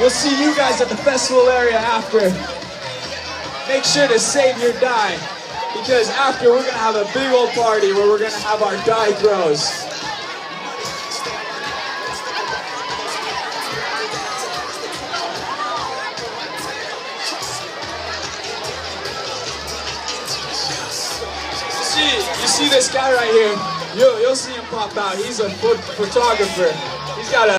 We'll see you guys at the festival area after. Make sure to save your dye because after we're gonna have a big old party where we're gonna have our dye throws. You see this guy right here? You'll, you'll see him pop out. He's a photographer. He's got a